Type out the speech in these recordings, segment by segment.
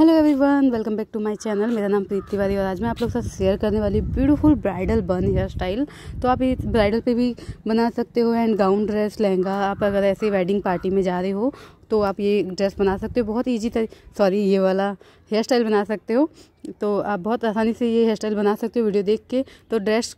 Hello everyone welcome back to my channel मेरा नाम प्रीति तिवारी और आज मैं आप लोग साथ शेयर करने वाली beautiful bridal bun hair style तो आप इस ब्राइडल पे भी बना सकते हो एंड गाउन ड्रेस लहंगा। आप अगर ऐसे वेडिंग पार्टी में जा रहे हो तो आप ये ड्रेस बना सकते हो। बहुत ईजी सॉरी ये वाला हेयर स्टाइल बना सकते हो। तो आप बहुत आसानी से ये हेयर स्टाइल बना सकते हो वीडियो देख के। तो ड्रेस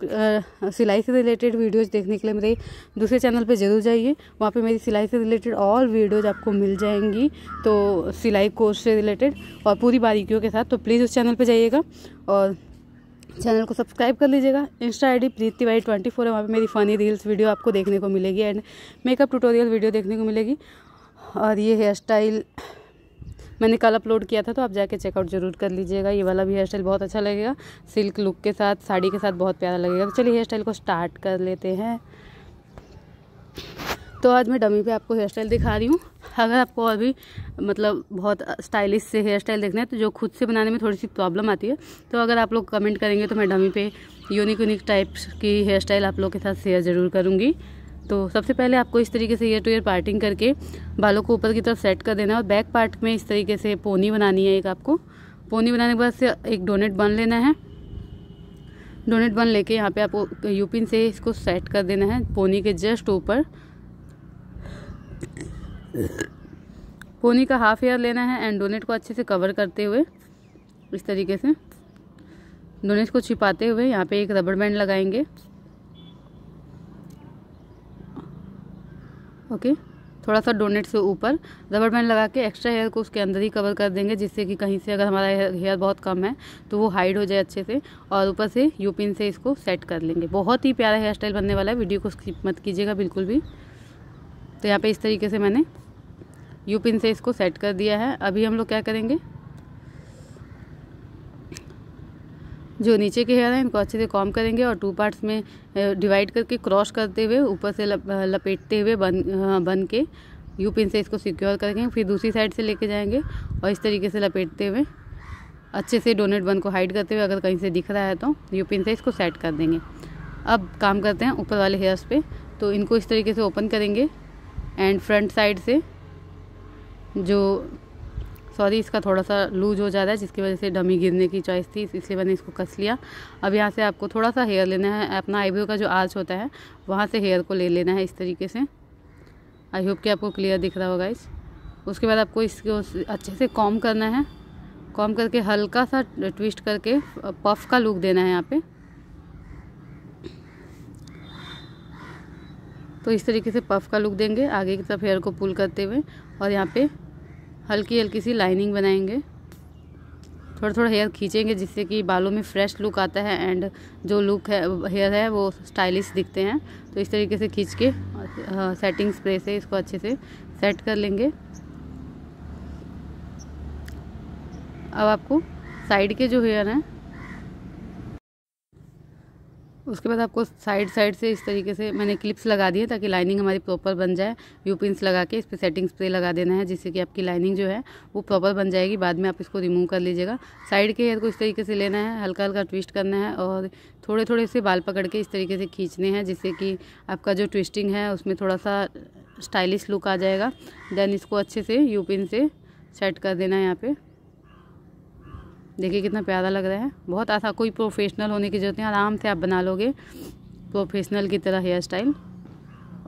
सिलाई से रिलेटेड वीडियोज़ देखने के लिए मेरे दूसरे चैनल पे ज़रूर जाइए। वहाँ पे मेरी सिलाई से रिलेटेड ऑल वीडियोज़ आपको मिल जाएँगी। तो सिलाई कोर्स से रिलेटेड और पूरी बारीकियों के साथ। तो प्लीज़ उस चैनल पर जाइएगा और चैनल को सब्सक्राइब कर लीजिएगा। Insta I D Preeti Y twenty four है। वहाँ पर मेरी फ़नी रील्स वीडियो आपको देखने को मिलेगी एंड मेकअप ट्यूटोरियल वीडियो देखने को मिलेगी। और ये हेयर स्टाइल मैंने कल अपलोड किया था तो आप जाके चेकआउट ज़रूर कर लीजिएगा। ये वाला भी हेयर स्टाइल बहुत अच्छा लगेगा। सिल्क लुक के साथ, साड़ी के साथ बहुत प्यारा लगेगा। तो चलिए हेयर स्टाइल को स्टार्ट कर लेते हैं। तो आज मैं डमी पे आपको हेयर स्टाइल दिखा रही हूँ। अगर आपको अभी मतलब बहुत स्टाइलिश से हेयर स्टाइल देखना है तो जो खुद से बनाने में थोड़ी सी प्रॉब्लम आती है तो अगर आप लोग कमेंट करेंगे तो मैं डमी पे यूनिक यूनिक टाइप्स की हेयर स्टाइल आप लोग के साथ शेयर ज़रूर करूँगी। तो सबसे पहले आपको इस तरीके से ईयर टू ईयर पार्टिंग करके बालों को ऊपर की तरफ़ सेट कर देना है और बैक पार्ट में इस तरीके से पोनी बनानी है एक आपको। पोनी बनाने के बाद से एक डोनेट बन लेना है। डोनेट बन लेके यहाँ पे आपको यूपिन से इसको सेट कर देना है पोनी के जस्ट ऊपर। पोनी का हाफ़ ईयर लेना है एंड डोनेट को अच्छे से कवर करते हुए इस तरीके से। डोनेट को छिपाते हुए यहाँ पे एक रबड़ बैंड लगाएँगे। ओके? थोड़ा सा डोनेट से ऊपर। रबर बैंड लगा के एक्स्ट्रा हेयर को उसके अंदर ही कवर कर देंगे, जिससे कि कहीं से अगर हमारा हेयर बहुत कम है तो वो हाइड हो जाए अच्छे से और ऊपर से यूपिन से इसको सेट कर लेंगे। बहुत ही प्यारा हेयर स्टाइल बनने वाला है। वीडियो को स्किप मत कीजिएगा, बिल्कुल भी। तो यहाँ पे इस तरीके से मैंने यूपिन से इसको सेट कर दिया है। अभी हम लोग क्या करेंगे? जो नीचे के हेयर हैं, इनको अच्छे से कॉम करेंगे और टू पार्ट्स में डिवाइड करके क्रॉस करते हुए, ऊपर से लपेटते हुए बन बन के यू पिन से इसको सिक्योर करेंगे। फिर दूसरी साइड से लेके जाएँगे और इस तरीके से लपेटते हुए, अच्छे से डोनेट बन को हाइड करते हुए अगर कहीं से दिख रहा है तो यू पिन से इसको सेट कर देंगे। अब काम करते हैं ऊपर वाले हेयर्स पे तो इनको इस तरीके से ओपन करेंगे। एंड फ्रंट साइड से जो सॉरी, इसका थोड़ा सा लूज हो जा रहा है, जिसकी वजह से डमी गिरने की चॉइस थी, इसलिए मैंने इसको कस लिया। अब यहाँ से आपको थोड़ा सा हेयर लेना है, अपना आईब्रो का जो आर्च होता है, वहाँ से हेयर को ले लेना है इस तरीके से। आई होप कि आपको क्लियर दिख रहा होगा इस। उसके बाद आपको इसको अच्छे से कॉम करना है। कॉम करके हल्का सा ट्विस्ट करके पफ का लुक देना है यहाँ पे। तो इस तरीके से पफ का लुक देंगे, आगे की तरफ़ हेयर को पुल करते हुए, और यहाँ पे हल्की हल्की सी लाइनिंग बनाएँगे। थोड़ा थोड़ा हेयर खींचेंगे जिससे कि बालों में फ्रेश लुक आता है एंड जो लुक है हेयर है वो स्टाइलिश दिखते हैं। तो इस तरीके से खींच के सेटिंग स्प्रे से इसको अच्छे से सेट कर लेंगे। अब आपको साइड के जो हेयर हैं उसके बाद आपको साइड साइड से इस तरीके से मैंने क्लिप्स लगा दी है ताकि लाइनिंग हमारी प्रॉपर बन जाए यू पिंस लगा के इस पर सेटिंग स्प्रे लगा देना है जिससे कि आपकी लाइनिंग जो है वो प्रॉपर बन जाएगी। बाद में आप इसको रिमूव कर लीजिएगा। साइड के हेयर को इस तरीके से लेना है, हल्का हल्का ट्विस्ट करना है और थोड़े थोड़े से बाल पकड़ के इस तरीके से खींचने हैं जिससे कि आपका जो ट्विस्टिंग है उसमें थोड़ा सा स्टाइलिश लुक आ जाएगा। देन इसको अच्छे से यू पिन से सेट कर देना है यहाँ पर देखिए कितना प्यारा लग रहा है। बहुत आसान कोई प्रोफेशनल होने की ज़रूरत नहीं, आराम से आप बना लोगे प्रोफेशनल की तरह हेयर स्टाइल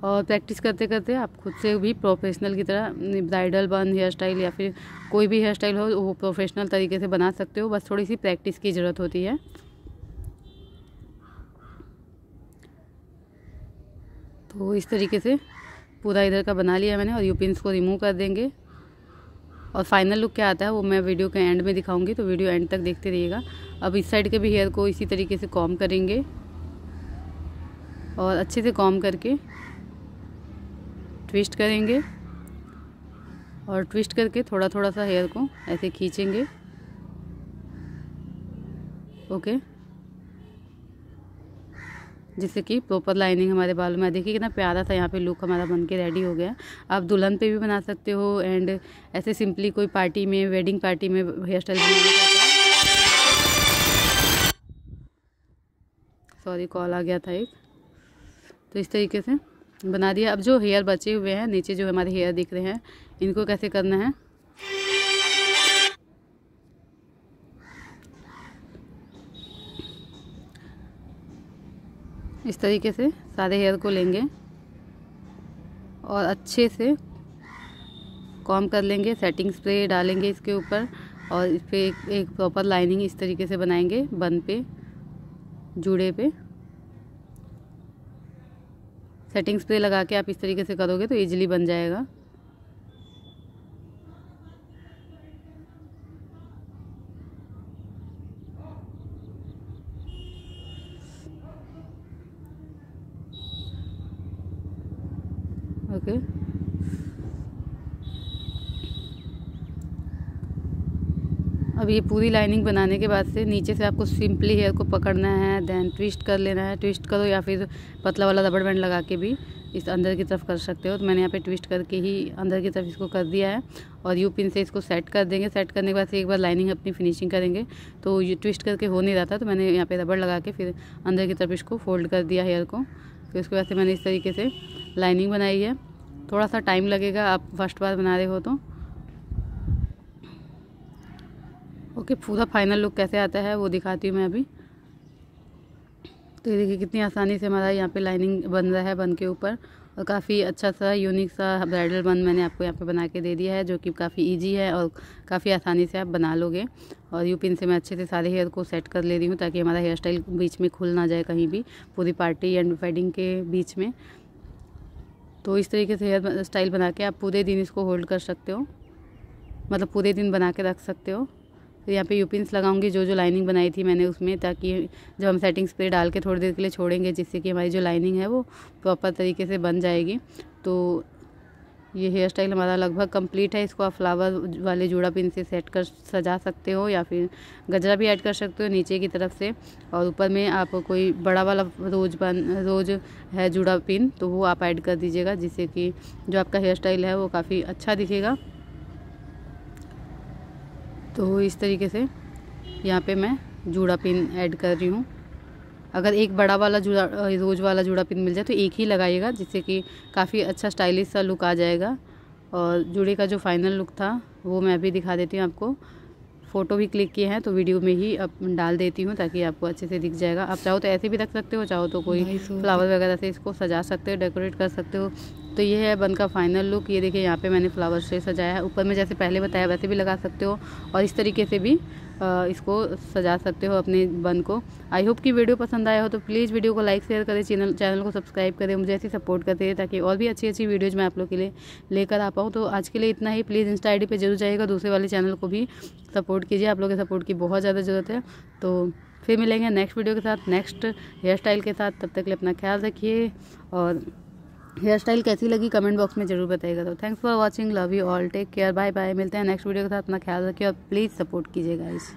और प्रैक्टिस करते करते आप खुद से भी प्रोफेशनल की तरह ब्राइडल बन हेयर स्टाइल या फिर कोई भी हेयर स्टाइल हो, वो प्रोफेशनल तरीके से बना सकते हो। बस थोड़ी सी प्रैक्टिस की ज़रूरत होती है। तो इस तरीके से पूरा इधर का बना लिया मैंने और यू पिंस को रिमूव कर देंगे। और फाइनल लुक क्या आता है, वो मैं वीडियो के एंड में दिखाऊँगी तो वीडियो एंड तक देखते रहिएगा। अब इस साइड के भी हेयर को इसी तरीके से कॉम करेंगे और अच्छे से कॉम करके ट्विस्ट करेंगे और ट्विस्ट करके थोड़ा थोड़ा सा हेयर को ऐसे खींचेंगे। ओके जिससे कि प्रॉपर लाइनिंग हमारे बालों में देखिए, कितना प्यारा था यहाँ पे लुक हमारा बन के रेडी हो गया। आप दुल्हन पे भी बना सकते हो एंड ऐसे सिंपली कोई पार्टी में वेडिंग पार्टी में हेयर स्टाइल सॉरी कॉल आ गया था एक। तो इस तरीके से बना दिया। अब जो हेयर बचे हुए हैं, नीचे जो हमारे हेयर दिख रहे हैं, इनको कैसे करना है? इस तरीके से सारे हेयर को लेंगे और अच्छे से कॉम कर लेंगे सेटिंग स्प्रे डालेंगे इसके ऊपर और इस पर एक, एक प्रॉपर लाइनिंग इस तरीके से बनाएँगे बन पे जूड़े पे। सेटिंग स्प्रे लगा के आप इस तरीके से करोगे तो ईजिली बन जाएगा। ओके। अब ये पूरी लाइनिंग बनाने के बाद से नीचे से आपको सिंपली हेयर को पकड़ना है देन ट्विस्ट कर लेना है। ट्विस्ट करो या फिर पतला वाला रबड़ बैंड लगा के भी इस अंदर की तरफ़ कर सकते हो। तो मैंने यहाँ पे ट्विस्ट करके ही अंदर की तरफ़ इसको कर दिया है। और यू पिन से इसको सेट कर देंगे। सेट करने के बाद से एक बार लाइनिंग अपनी फिनिशिंग करेंगे। तो ये ट्विस्ट करके हो नहीं रहा था तो मैंने यहाँ पे रबड़ लगा के फिर अंदर की तरफ़ इसको फोल्ड कर दिया हेयर को। फिर उसके बाद से मैंने इस तरीके से लाइनिंग बनाई है। थोड़ा सा टाइम लगेगा, आप फ़र्स्ट बार बना रहे हो तो। ओके पूरा फाइनल लुक कैसे आता है वो दिखाती हूँ मैं अभी। तो ये देखिए कितनी आसानी से हमारा यहाँ पे लाइनिंग बन रहा है, बन के ऊपर। और काफ़ी अच्छा सा यूनिक सा ब्राइडल बन मैंने आपको यहाँ पे बना के दे दिया है, जो कि काफ़ी इजी है और काफ़ी आसानी से आप बना लोगे। और यू पिन से मैं अच्छे से सारे हेयर को सेट कर ले रही हूँ, ताकि हमारा हेयर स्टाइल बीच में खुल ना जाए कहीं भी, पूरी पार्टी एंड वेडिंग के बीच में। तो इस तरीके से हेयर स्टाइल बना के आप पूरे दिन इसको होल्ड कर सकते हो। मतलब पूरे दिन बना के रख सकते हो। तो यहाँ पे यूपिन्स लगाऊँगी जो जो लाइनिंग बनाई थी मैंने उसमें, ताकि जब हम सेटिंग स्प्रे डाल के थोड़ी देर के लिए छोड़ेंगे, जिससे कि हमारी जो लाइनिंग है वो प्रॉपर तरीके से बन जाएगी। तो ये हेयर स्टाइल हमारा लगभग कंप्लीट है, इसको आप फ्लावर वाले जूड़ा पिन से सेट कर सजा सकते हो, या फिर गजरा भी ऐड कर सकते हो नीचे की तरफ़ से। और ऊपर में आप कोई बड़ा वाला रोज बन, रोज है जूड़ा पिन तो वो आप ऐड कर दीजिएगा, जिससे कि जो आपका हेयर स्टाइल है वो काफ़ी अच्छा दिखेगा। तो इस तरीके से यहाँ पे मैं जूड़ा पिन ऐड कर रही हूँ। अगर एक बड़ा वाला जूड़ा रोज वाला जूड़ा पिन मिल जाए तो एक ही लगाइएगा जिससे कि काफ़ी अच्छा स्टाइलिश सा लुक आ जाएगा। और जूड़े का जो फाइनल लुक था वो मैं अभी दिखा देती हूँ आपको। फ़ोटो भी क्लिक किए हैं तो वीडियो में ही अब डाल देती हूँ ताकि आपको अच्छे से दिख जाएगा। आप चाहो तो ऐसे भी रख सकते हो चाहो तो कोई फ्लावर वगैरह से इसको सजा सकते हो डेकोरेट कर सकते हो। तो ये है बन का फाइनल लुक ये देखिए, यहाँ पे मैंने फ्लावर से सजाया है। ऊपर में जैसे पहले बताया, वैसे भी लगा सकते हो और इस तरीके से भी इसको सजा सकते हो अपने बन को। आई होप कि वीडियो पसंद आया हो तो प्लीज़ वीडियो को लाइक शेयर करें चैनल चैनल को सब्सक्राइब करें। मुझे ऐसी सपोर्ट करते हैं ताकि और भी अच्छी अच्छी वीडियोज़ मैं आप लोग के लिए लेकर आ पाऊँ। तो आज के लिए इतना ही। प्लीज़ इंस्टा आई डी ज़रूर जाइएगा। दूसरे वाले चैनल को भी सपोर्ट कीजिए। आप लोग के सपोर्ट की बहुत ज़्यादा ज़रूरत है। तो फिर मिलेंगे नेक्स्ट वीडियो के साथ नेक्स्ट हेयर स्टाइल के साथ। तब तक के लिए अपना ख्याल रखिए और हेयर स्टाइल कैसी लगी कमेंट बॉक्स में ज़रूर बताइएगा। तो thanks for watching love you all take care bye bye मिलते हैं नेक्स्ट वीडियो के साथ, अपना ख्याल रखिए और प्लीज़ सपोर्ट कीजिएगा इस